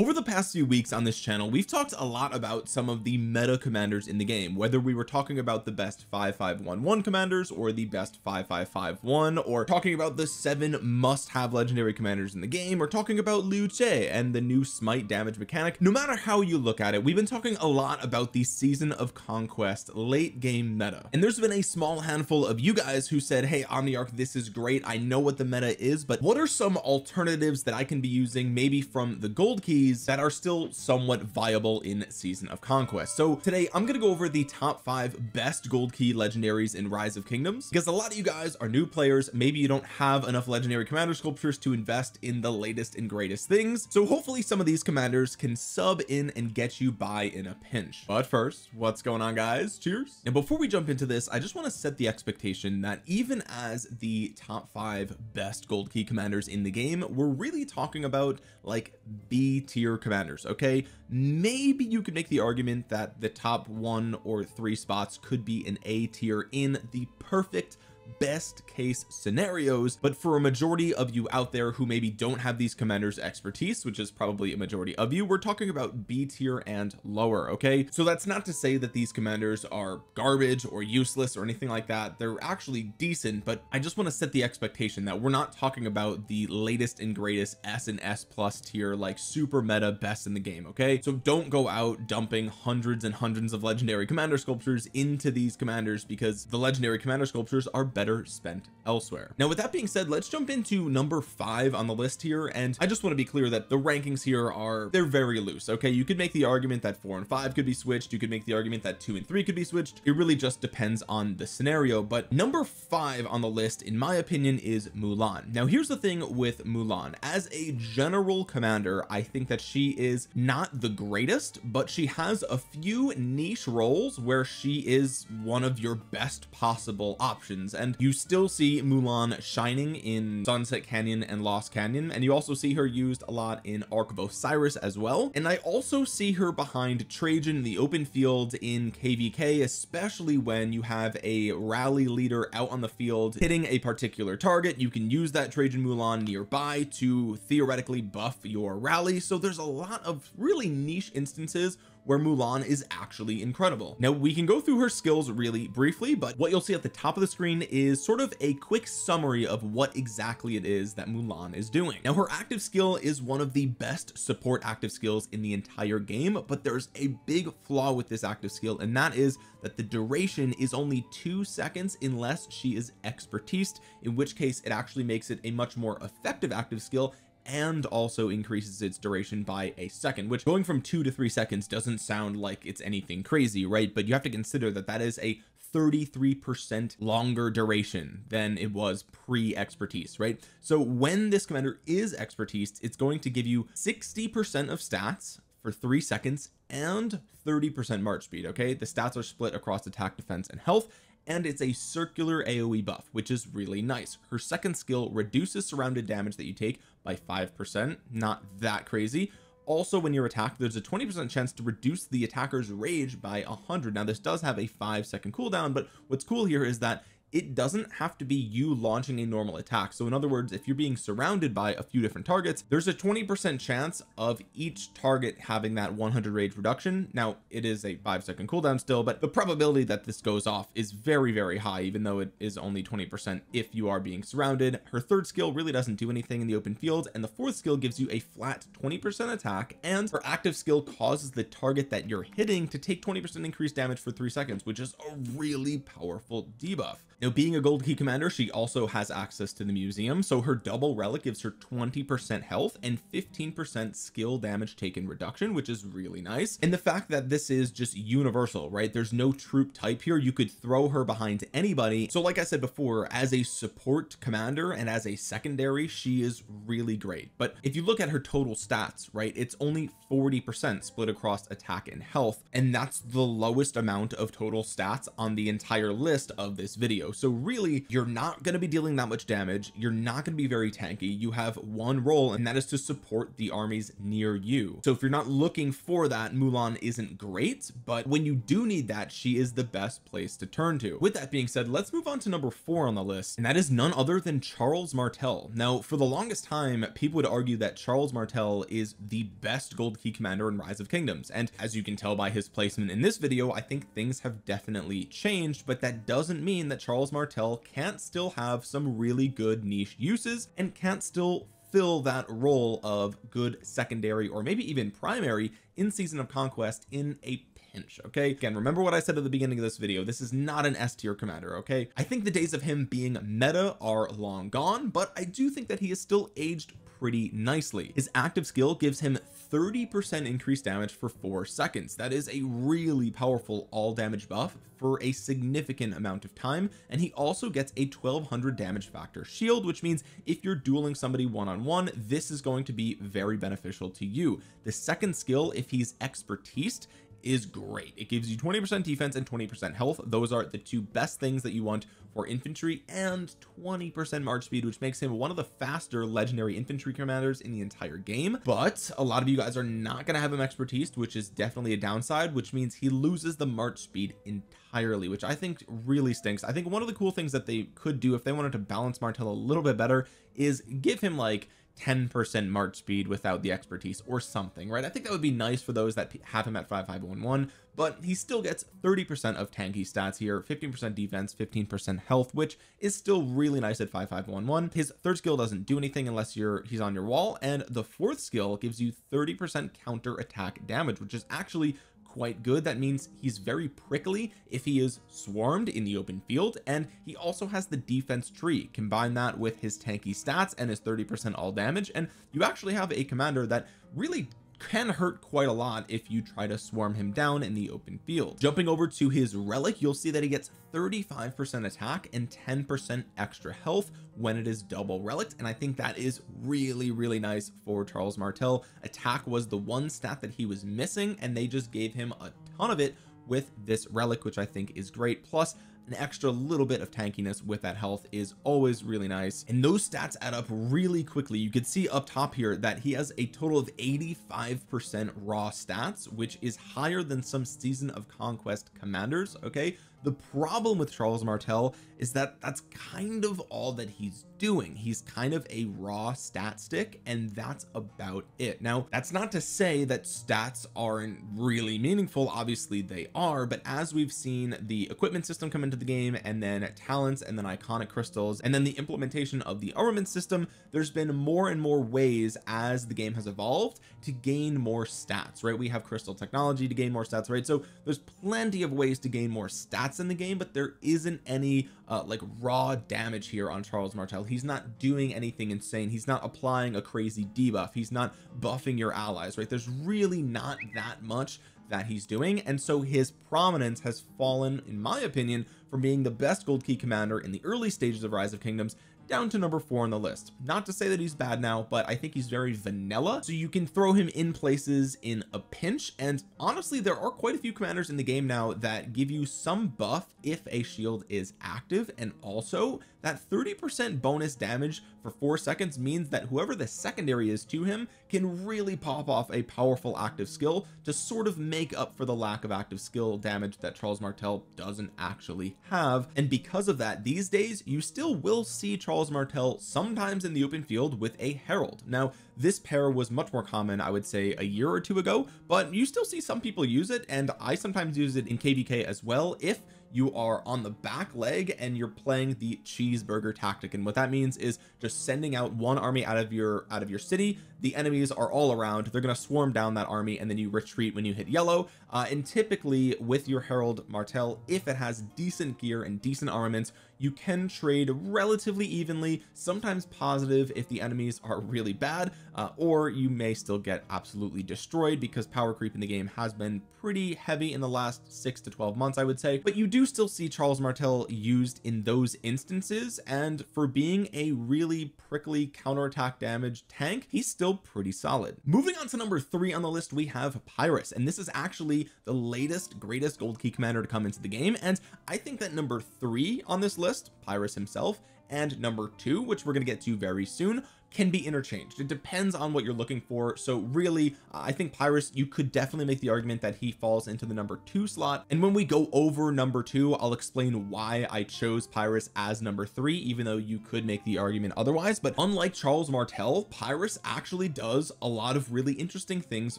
over the past few weeks on this channel we've talked a lot about some of the meta commanders in the game whether we were talking about the best 5511 commanders or the best 5551 or talking about the seven must-have legendary commanders in the game or talking about Liu Che and the new smite damage mechanic. No matter how you look at it we've been talking a lot about the season of conquest late game meta. And there's been a small handful of you guys who said hey Omniarch this is great. I know what the meta is but what are some alternatives that I can be using maybe from the gold key that are still somewhat viable in season of conquest. So today I'm to go over the top five best gold key legendaries in rise of kingdoms because a lot of you guys are new players. Maybe you don't have enough legendary commander sculptures to invest in the latest and greatest things. So hopefully some of these commanders can sub in and get you by in a pinch. But first what's going on guys? Cheers. And before we jump into this I just want to set the expectation that even as the top five best gold key commanders in the game we're really talking about like B tier commanders okay? Maybe you could make the argument that the top one or three spots could be an A tier in the perfect best case scenarios but for a majority of you out there who maybe don't have these commanders expertise which is probably a majority of you we're talking about B tier and lower okay? So that's not to say that these commanders are garbage or useless or anything like that. They're actually decent but I just want to set the expectation that we're not talking about the latest and greatest S and S plus tier like super meta best in the game okay? So don't go out dumping hundreds and hundreds of legendary commander sculptures into these commanders because the legendary commander sculptures are better better spent elsewhere. Now with that being said let's jump into number five on the list here and I just want to be clear that the rankings here are they're very loose okay? You could make the argument that four and five could be switched you could make the argument that two and three could be switched. It really just depends on the scenario but number five on the list in my opinion is Mulan. Now here's the thing with Mulan. As a general commander I think that she is not the greatest but she has a few niche roles where she is one of your best possible options and you still see Mulan shining in Sunset Canyon and Lost Canyon. And you also see her used a lot in Ark of Osiris as well. And I also see her behind Trajan in the open field in kvk especially when you have a rally leader out on the field hitting a particular target. You can use that Trajan Mulan nearby to theoretically buff your rally. So there's a lot of really niche instances where Mulan is actually incredible. Now we can go through her skills really briefly but what you'll see at the top of the screen is sort of a quick summary of what exactly it is that Mulan is doing. Now her active skill is one of the best support active skills in the entire game but there's a big flaw with this active skill and that is that the duration is only two seconds unless she is expertise in which case it actually makes it a much more effective active skill and also increases its duration by a second which going from two to three seconds doesn't sound like it's anything crazy right? But you have to consider that that is a 33 percent longer duration than it was pre expertise right? So when this commander is expertise it's going to give you 60 percent of stats for three seconds and 30 percent march speed okay? The stats are split across attack defense and health and it's a circular AoE buff which is really nice. Her second skill reduces surrounded damage that you take by five percent. Not that crazy. Also when you're attacked there's a 20 percent chance to reduce the attacker's rage by 100 now this does have a five second cooldown but what's cool here is that it doesn't have to be you launching a normal attack. So in other words if you're being surrounded by a few different targets there's a 20 percent chance of each target having that 100 rage reduction. Now it is a five second cooldown still but the probability that this goes off is very very high even though it is only 20 percent if you are being surrounded. Her third skill really doesn't do anything in the open field and the fourth skill gives you a flat 20 percent attack and her active skill causes the target that you're hitting to take 20 percent increased damage for three seconds which is a really powerful debuff now being a gold key commander she also has access to the museum so her double relic gives her 20 percent health and 15 percent skill damage taken reduction which is really nice. And the fact that this is just universal right? There's no troop type here. You could throw her behind anybody. So like I said before as a support commander and as a secondary she is really great. But if you look at her total stats right it's only 40 percent split across attack and health and that's the lowest amount of total stats on the entire list of this video so really you're not going to be dealing that much damage. You're not going to be very tanky. You have one role and that is to support the armies near you. So if you're not looking for that Mulan isn't great but when you do need that she is the best place to turn to. With that being said let's move on to number four on the list and that is none other than Charles Martel. Now for the longest time people would argue that Charles Martel is the best gold key commander in rise of kingdoms. And as you can tell by his placement in this video I think things have definitely changed but that doesn't mean that Charles Martel can't still have some really good niche uses and can't still fill that role of good secondary or maybe even primary in season of conquest in a pinch okay? Again remember what I said at the beginning of this video. This is not an S tier commander okay? I think the days of him being meta are long gone but I do think that he is still aged pretty nicely. His active skill gives him 30 percent increased damage for four seconds. That is a really powerful all damage buff for a significant amount of time and he also gets a 1200 damage factor shield which means if you're dueling somebody one-on-one -on -one, this is going to be very beneficial to you. The second skill if he's expertise is great. It gives you 20 percent defense and 20 percent health. Those are the two best things that you want for infantry and 20 percent march speed which makes him one of the faster legendary infantry commanders in the entire game. But a lot of you guys are not going to have him expertise which is definitely a downside which means he loses the march speed entirely which I think really stinks. I think one of the cool things that they could do if they wanted to balance Martel a little bit better is give him like 10% march speed without the expertise or something right? I think that would be nice for those that have him at 5511 but he still gets 30 percent of tanky stats here 15 percent defense 15 percent health which is still really nice at 5511 his third skill doesn't do anything unless you're he's on your wall and the fourth skill gives you 30 percent counter attack damage which is actually quite good. That means he's very prickly if he is swarmed in the open field and he also has the defense tree. Combine that with his tanky stats and his 30 percent all damage and you actually have a commander that really can hurt quite a lot if you try to swarm him down in the open field. Jumping over to his relic you'll see that he gets 35 percent attack and 10 percent extra health when it is double relic and I think that is really really nice for Charles Martel. Attack was the one stat that he was missing and they just gave him a ton of it with this relic which I think is great. Plus an extra little bit of tankiness with that health is always really nice. And those stats add up really quickly. You can see up top here that he has a total of 85 percent raw stats which is higher than some season of conquest commanders okay the problem with Charles Martel is that that's kind of all that he's doing. He's kind of a raw stat stick and that's about it. Now that's not to say that stats aren't really meaningful. Obviously they are but as we've seen the equipment system come into the game and then talents and then iconic crystals and then the implementation of the armament system there's been more and more ways as the game has evolved to gain more stats right? We have crystal technology to gain more stats right? So there's plenty of ways to gain more stats in the game but there isn't any uh, like raw damage here on Charles Martel. He's not doing anything insane. He's not applying a crazy debuff. He's not buffing your allies right? There's really not that much that he's doing and so his prominence has fallen in my opinion from being the best gold key commander in the early stages of rise of kingdoms down to number four on the list. Not to say that he's bad now but I think he's very vanilla so you can throw him in places in a pinch and honestly there are quite a few commanders in the game now that give you some buff if a shield is active and also that 30 percent bonus damage for four seconds means that whoever the secondary is to him can really pop off a powerful active skill to sort of make up for the lack of active skill damage that Charles Martel doesn't actually have. And because of that these days you still will see Charles Martel sometimes in the open field with a Harald. Now this pair was much more common I would say a year or two ago but you still see some people use it and I sometimes use it in kvk as well if you are on the back leg and you're playing the cheeseburger tactic. And what that means is just sending out one army out of your out of your city the enemies are all around they're going to swarm down that army and then you retreat when you hit yellow. Uh, and typically with your Harald Martel if it has decent gear and decent armaments you can trade relatively evenly sometimes positive if the enemies are really bad uh, or you may still get absolutely destroyed because power creep in the game has been pretty heavy in the last six to 12 months I would say. But you do still see Charles Martel used in those instances and for being a really prickly counterattack damage tank he's still still pretty solid. Moving on to number three on the list we have Pyrrhus and this is actually the latest greatest gold key commander to come into the game and I think that number three on this list Pyrrhus himself and number two which we're going to get to very soon can be interchanged. It depends on what you're looking for. So really I think Pyrrhus you could definitely make the argument that he falls into the number two slot. And when we go over number two I'll explain why I chose Pyrrhus as number three even though you could make the argument otherwise. But unlike Charles Martel Pyrrhus actually does a lot of really interesting things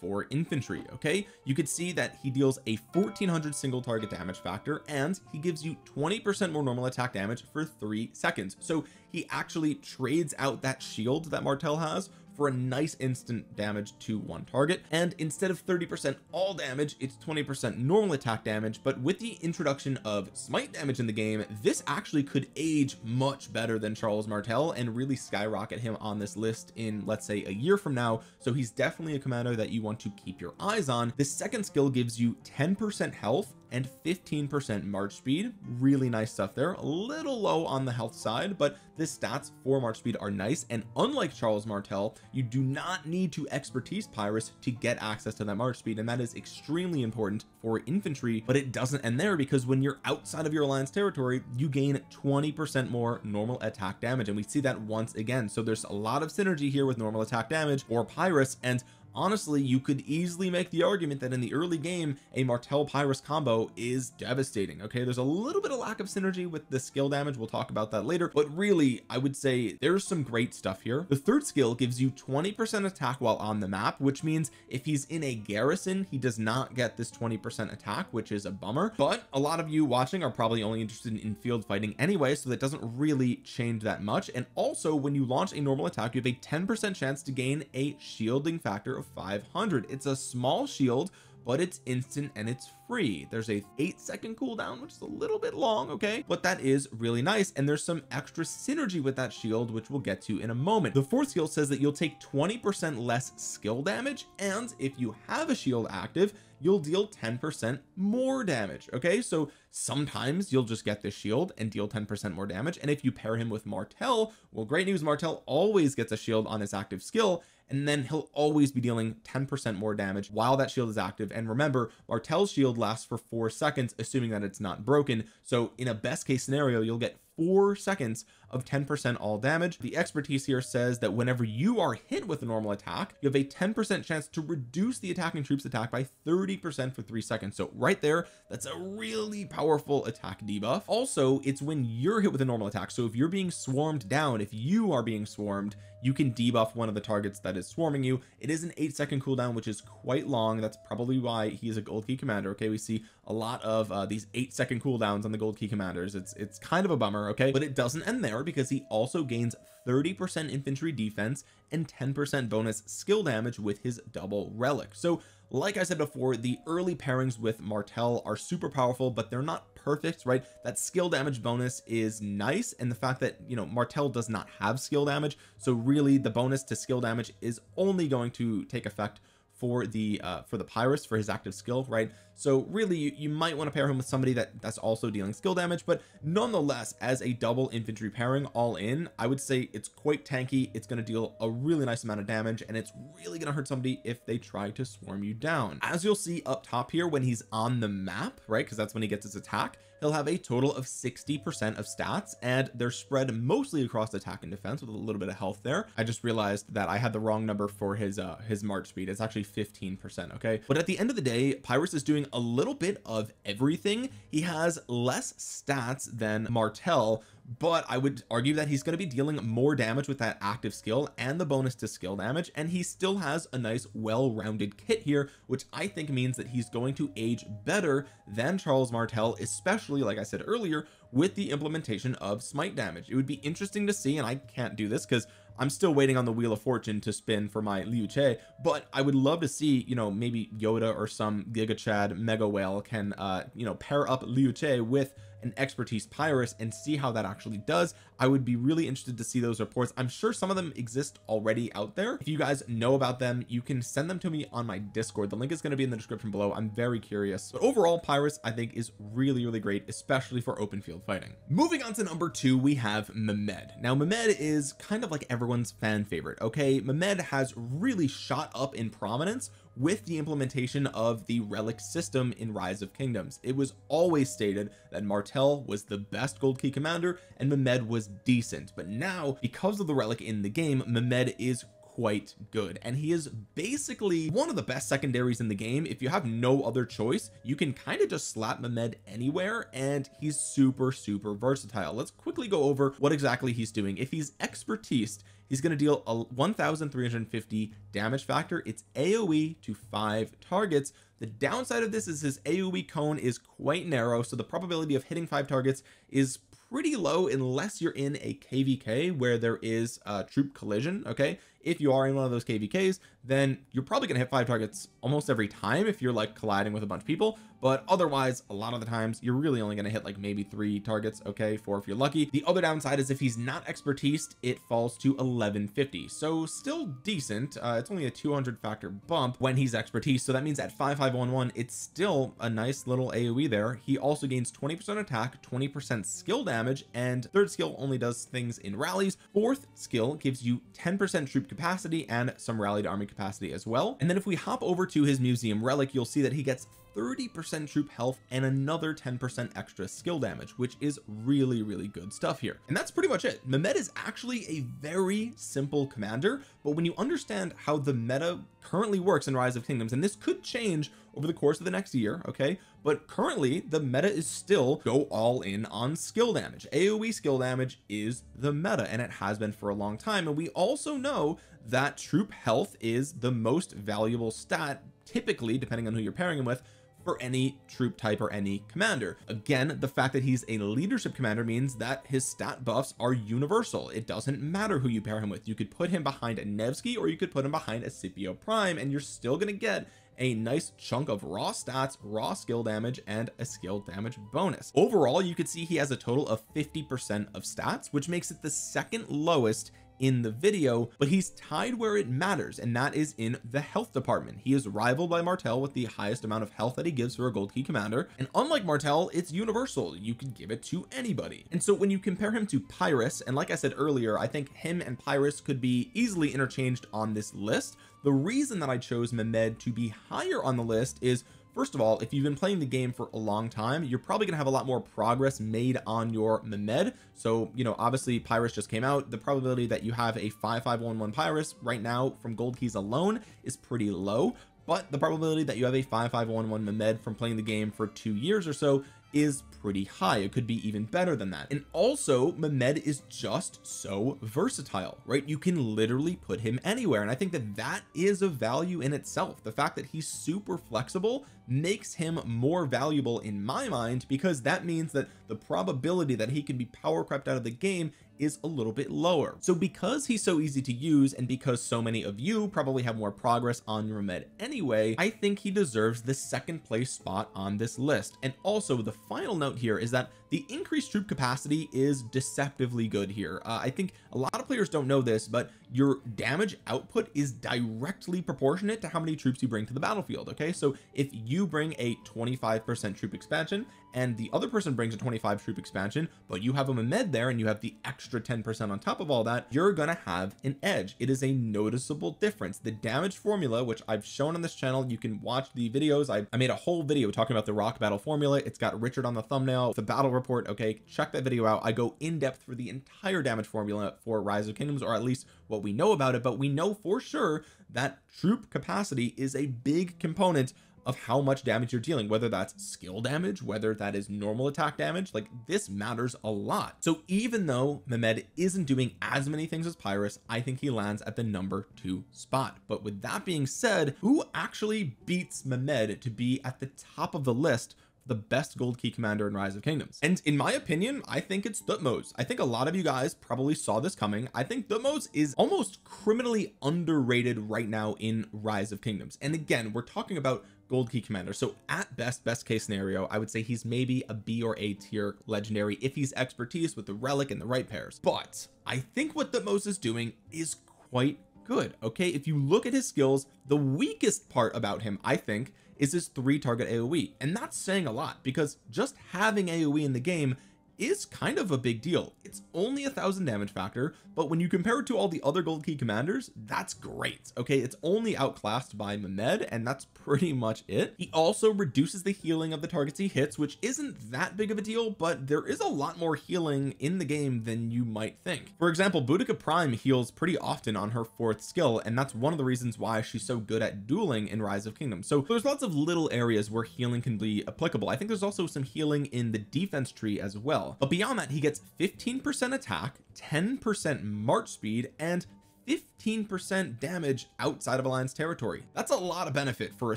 for infantry okay? You could see that he deals a 1400 single target damage factor and he gives you 20 percent more normal attack damage for three seconds. So he actually trades out that shield that Martel has for a nice instant damage to one target. And instead of 30 percent all damage it's 20 percent normal attack damage. But with the introduction of smite damage in the game this actually could age much better than Charles Martel and really skyrocket him on this list in let's say a year from now. So he's definitely a commander that you want to keep your eyes on. This second skill gives you 10 percent health and 15% march speed. Really nice stuff there. A little low on the health side but the stats for march speed are nice. And unlike Charles Martel you do not need to expertise Pyrrhus to get access to that march speed and that is extremely important for infantry. But it doesn't end there because when you're outside of your alliance territory you gain 20 percent more normal attack damage. And we see that once again. So there's a lot of synergy here with normal attack damage or Pyrrhus and honestly you could easily make the argument that in the early game a Martel Pyrrhus combo is devastating okay? There's a little bit of lack of synergy with the skill damage. We'll talk about that later. But really I would say there's some great stuff here. The third skill gives you 20 percent attack while on the map which means if he's in a garrison he does not get this 20 percent attack which is a bummer. But a lot of you watching are probably only interested in field fighting anyway so that doesn't really change that much. And also when you launch a normal attack you have a 10 percent chance to gain a shielding factor of 500 it's a small shield but it's instant and it's free. There's a eight second cooldown which is a little bit long okay? But that is really nice and there's some extra synergy with that shield which we'll get to in a moment. The fourth skill says that you'll take 20 percent less skill damage and if you have a shield active you'll deal 10 percent more damage okay? So sometimes you'll just get the shield and deal 10 percent more damage and if you pair him with Martel well great news Martel always gets a shield on his active skill and then he'll always be dealing 10 percent more damage while that shield is active. And remember Martel's shield lasts for four seconds assuming that it's not broken. So in a best case scenario you'll get four seconds of 10 percent all damage. The expertise here says that whenever you are hit with a normal attack you have a 10 percent chance to reduce the attacking troops attack by 30 percent for three seconds. So right there that's a really powerful attack debuff. Also it's when you're hit with a normal attack. So if you're being swarmed down if you are being swarmed you can debuff one of the targets that is swarming you. It is an eight second cooldown which is quite long. That's probably why he's a gold key commander okay? We see a lot of uh, these eight second cooldowns on the gold key commanders. It's it's kind of a bummer okay? But it doesn't end there because he also gains 30 percent infantry defense and 10 percent bonus skill damage with his double relic. So like I said before the early pairings with Martel are super powerful but they're not perfect right? That skill damage bonus is nice and the fact that you know Martel does not have skill damage so really the bonus to skill damage is only going to take effect for the uh for the Pyrrhus for his active skill right? So really you, you might want to pair him with somebody that that's also dealing skill damage but nonetheless as a double infantry pairing all in I would say it's quite tanky it's going to deal a really nice amount of damage and it's really going to hurt somebody if they try to swarm you down. As you'll see up top here when he's on the map right because that's when he gets his attack he'll have a total of 60 percent of stats and they're spread mostly across attack and defense with a little bit of health there. I just realized that I had the wrong number for his uh his march speed. It's actually 15 percent okay? But at the end of the day Pyrrhus is doing a little bit of everything. He has less stats than Martel but I would argue that he's going to be dealing more damage with that active skill and the bonus to skill damage and he still has a nice well-rounded kit here which I think means that he's going to age better than Charles Martel especially like I said earlier with the implementation of smite damage. It would be interesting to see and I can't do this because I'm still waiting on the wheel of fortune to spin for my Liu Che but I would love to see you know maybe Yoda or some Giga Chad Mega Whale can uh you know pair up Liu Che with and expertise Pyrrhus and see how that actually does. I would be really interested to see those reports. I'm sure some of them exist already out there. If you guys know about them you can send them to me on my discord. The link is going to be in the description below. I'm very curious. But overall Pyrrhus I think is really really great especially for open field fighting. Moving on to number two we have Mehmed. Now Mehmed is kind of like everyone's fan favorite okay? Mehmed has really shot up in prominence with the implementation of the relic system in rise of kingdoms. It was always stated that Martel was the best gold key commander and Mehmed was decent but now because of the relic in the game Mehmed is quite good. And he is basically one of the best secondaries in the game. If you have no other choice you can kind of just slap Mehmed anywhere and he's super super versatile. Let's quickly go over what exactly he's doing. If he's expertise he's going to deal a 1350 damage factor. It's aoe to five targets. The downside of this is his aoe cone is quite narrow so the probability of hitting five targets is pretty low unless you're in a kvk where there is a troop collision okay if you are in one of those kvks then you're probably gonna hit five targets almost every time if you're like colliding with a bunch of people. But otherwise a lot of the times you're really only going to hit like maybe three targets okay four if you're lucky. The other downside is if he's not expertise it falls to 1150 so still decent. Uh, it's only a 200 factor bump when he's expertise. So that means at 5511 it's still a nice little aoe there. He also gains 20 percent attack 20 percent skill damage and third skill only does things in rallies. Fourth skill gives you 10 percent troop capacity and some rallied army capacity as well. And then if we hop over to his museum relic you'll see that he gets 30% troop health and another 10% extra skill damage which is really really good stuff here. And that's pretty much it. Mehmed is actually a very simple commander but when you understand how the meta currently works in rise of kingdoms and this could change over the course of the next year okay but currently the meta is still go all in on skill damage. Aoe skill damage is the meta and it has been for a long time. And we also know that troop health is the most valuable stat typically depending on who you're pairing him with for any troop type or any commander. Again the fact that he's a leadership commander means that his stat buffs are universal. It doesn't matter who you pair him with. You could put him behind a Nevsky or you could put him behind a Scipio Prime and you're still going to get a nice chunk of raw stats raw skill damage and a skill damage bonus. Overall you could see he has a total of 50 percent of stats which makes it the second lowest in the video but he's tied where it matters and that is in the health department. He is rivaled by Martel with the highest amount of health that he gives for a gold key commander and unlike Martel it's universal. You can give it to anybody. And so when you compare him to Pyrrhus and like I said earlier I think him and Pyrrhus could be easily interchanged on this list. The reason that I chose Mehmed to be higher on the list is first of all if you've been playing the game for a long time you're probably gonna have a lot more progress made on your Mehmed. So you know obviously Pyrrhus just came out. The probability that you have a 5511 Pyrrhus right now from gold keys alone is pretty low but the probability that you have a 5511 Mehmed from playing the game for two years or so is pretty high. It could be even better than that. And also Mehmed is just so versatile right? You can literally put him anywhere and I think that that is a value in itself. The fact that he's super flexible makes him more valuable in my mind because that means that the probability that he can be power crept out of the game is a little bit lower. So because he's so easy to use and because so many of you probably have more progress on your med anyway I think he deserves the second place spot on this list. And also the final note here is that the increased troop capacity is deceptively good here. Uh, I think a lot of players don't know this but your damage output is directly proportionate to how many troops you bring to the battlefield okay? So if you bring a 25 percent troop expansion and the other person brings a 25 troop expansion but you have a med there and you have the extra 10 percent on top of all that you're gonna have an edge. It is a noticeable difference. The damage formula which I've shown on this channel you can watch the videos. I, I made a whole video talking about the RoK battle formula. It's got Richard on the thumbnail the battle report okay? Check that video out. I go in depth for the entire damage formula for rise of kingdoms or at least what we know about it but we know for sure that troop capacity is a big component of how much damage you're dealing whether that's skill damage whether that is normal attack damage like this matters a lot. So even though Mehmed isn't doing as many things as Pyrrhus I think he lands at the number two spot. But with that being said who actually beats Mehmed to be at the top of the list the best gold key commander in rise of kingdoms? And in my opinion I think it's Thutmose. I think a lot of you guys probably saw this coming. I think Thutmose is almost criminally underrated right now in rise of kingdoms. And again we're talking about gold key commander. So at best best case scenario I would say he's maybe a B or A tier legendary if he's expertise with the relic and the right pairs. But I think what Thutmose is doing is quite good okay? If you look at his skills the weakest part about him I think is his three target AoE and that's saying a lot because just having AoE in the game is kind of a big deal. It's only a thousand damage factor but when you compare it to all the other gold key commanders that's great okay? It's only outclassed by Mehmed and that's pretty much it. He also reduces the healing of the targets he hits which isn't that big of a deal but there is a lot more healing in the game than you might think. For example Boudica Prime heals pretty often on her fourth skill and that's one of the reasons why she's so good at dueling in rise of kingdoms. So there's lots of little areas where healing can be applicable. I think there's also some healing in the defense tree as well well. But beyond that he gets 15% attack 10% march speed and 15% damage outside of alliance territory. That's a lot of benefit for a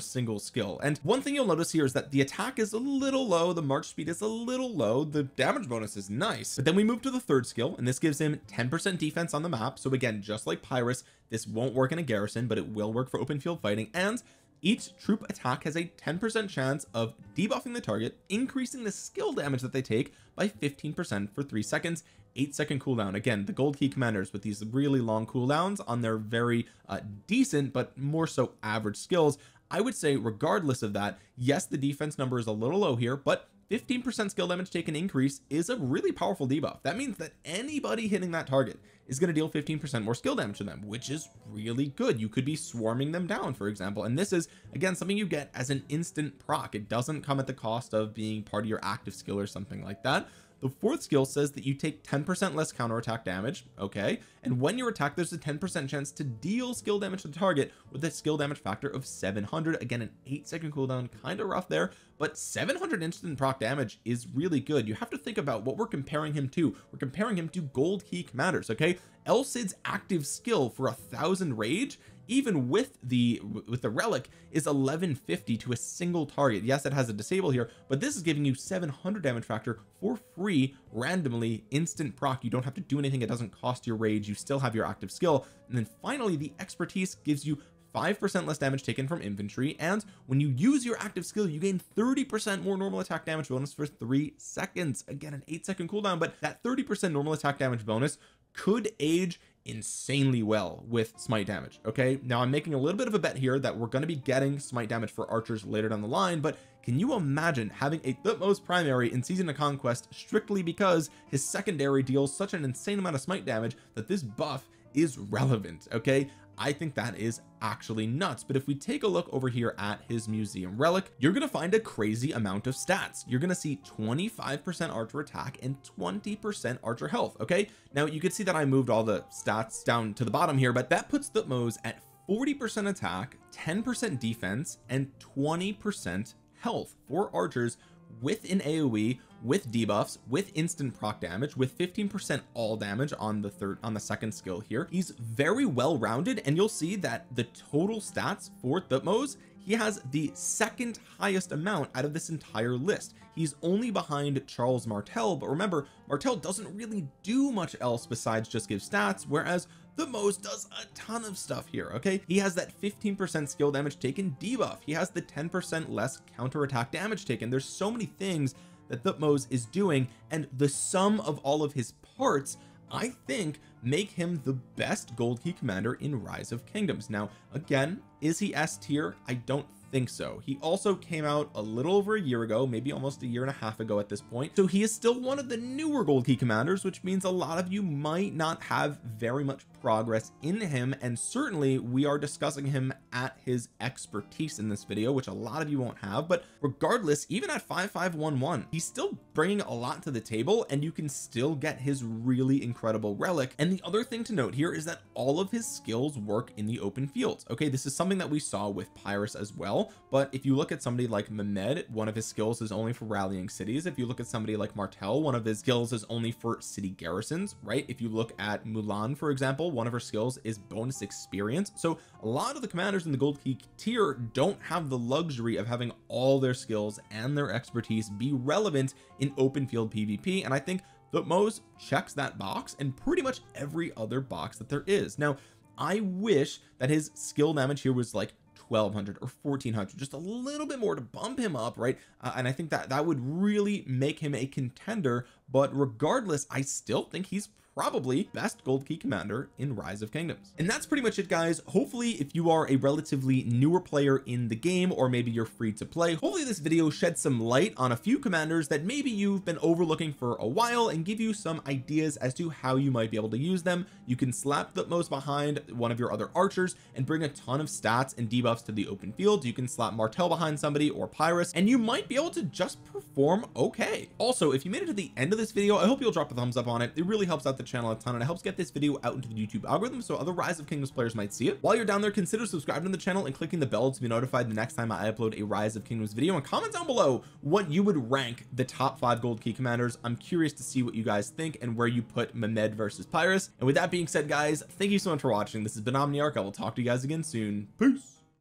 single skill. And one thing you'll notice here is that the attack is a little low the march speed is a little low the damage bonus is nice. But then we move to the third skill and this gives him 10% defense on the map. So again just like Pyrrhus this won't work in a garrison but it will work for open field fighting. And each troop attack has a 10% chance of debuffing the target increasing the skill damage that they take by 15% for three seconds eight second cooldown. Again the gold key commanders with these really long cooldowns on their very uh, decent but more so average skills. I would say regardless of that yes the defense number is a little low here but 15% skill damage taken increase is a really powerful debuff. That means that anybody hitting that target is going to deal 15% more skill damage to them which is really good. You could be swarming them down for example and this is again something you get as an instant proc. It doesn't come at the cost of being part of your active skill or something like that the fourth skill says that you take 10% less counterattack damage okay? And when you're attacked there's a 10% chance to deal skill damage to the target with a skill damage factor of 700 again an eight second cooldown kind of rough there but 700 instant proc damage is really good. You have to think about what we're comparing him to. We're comparing him to gold key commanders okay? El Cid's active skill for a thousand rage even with the with the relic is 1150 to a single target. Yes it has a disable here but this is giving you 700 damage factor for free randomly instant proc. You don't have to do anything. It doesn't cost your rage. You still have your active skill. And then finally the expertise gives you 5% less damage taken from infantry. And when you use your active skill you gain 30% more normal attack damage bonus for three seconds. Again an eight second cooldown but that 30% normal attack damage bonus could age insanely well with smite damage okay? Now I'm making a little bit of a bet here that we're going to be getting smite damage for archers later down the line but can you imagine having a Thutmose primary in season of conquest strictly because his secondary deals such an insane amount of smite damage that this buff is relevant okay I think that is actually nuts. But if we take a look over here at his museum relic you're to find a crazy amount of stats. You're to see 25% archer attack and 20% archer health okay? Now you can see that I moved all the stats down to the bottom here but that puts Thutmose at 40% attack 10% defense and 20% health for archers with an AoE with debuffs with instant proc damage with 15% all damage on the third on the second skill here. He's very well rounded and you'll see that the total stats for Thutmose he has the second highest amount out of this entire list. He's only behind Charles Martel but remember Martel doesn't really do much else besides just give stats whereas Thutmose does a ton of stuff here okay? He has that 15% skill damage taken debuff. He has the 10% less counter attack damage taken. There's so many things that Thutmose is doing and the sum of all of his parts I think make him the best gold key commander in rise of kingdoms. Now again is he s tier? I don't think so. He also came out a little over a year ago maybe almost a year and a half ago at this point. So he is still one of the newer gold key commanders which means a lot of you might not have very much progress in him and certainly we are discussing him at his expertise in this video which a lot of you won't have but regardless even at 5511 he's still bringing a lot to the table and you can still get his really incredible relic. And the other thing to note here is that all of his skills work in the open fields. Okay this is something that we saw with Pyrrhus as well but if you look at somebody like Mehmed one of his skills is only for rallying cities. If you look at somebody like Martel one of his skills is only for city garrisons right? If you look at Mulan for example one of her skills is bonus experience. So a lot of the commanders in the gold key tier don't have the luxury of having all their skills and their expertise be relevant in open field PvP. And I think that Moz checks that box and pretty much every other box that there is. Now I wish that his skill damage here was like 1200 or 1400 just a little bit more to bump him up right? Uh, and I think that that would really make him a contender. But regardless I still think he's probably best gold key commander in rise of kingdoms. And that's pretty much it guys. Hopefully if you are a relatively newer player in the game or maybe you're free to play hopefully this video shed some light on a few commanders that maybe you've been overlooking for a while and give you some ideas as to how you might be able to use them. You can slap Thutmose behind one of your other archers and bring a ton of stats and debuffs to the open field. You can slap Martel behind somebody or Pyrrhus and you might be able to just perform okay. Also if you made it to the end of this video I hope you'll drop a thumbs up on it. It really helps out the channel a ton and it helps get this video out into the YouTube algorithm so other rise of kingdoms players might see it. While you're down there consider subscribing to the channel and clicking the bell to be notified the next time I upload a rise of kingdoms video and comment down below what you would rank the top five gold key commanders. I'm curious to see what you guys think and where you put Mehmed versus Pyrrhus and with that being said guys thank you so much for watching. This has been Omniarch. I will talk to you guys again soon. Peace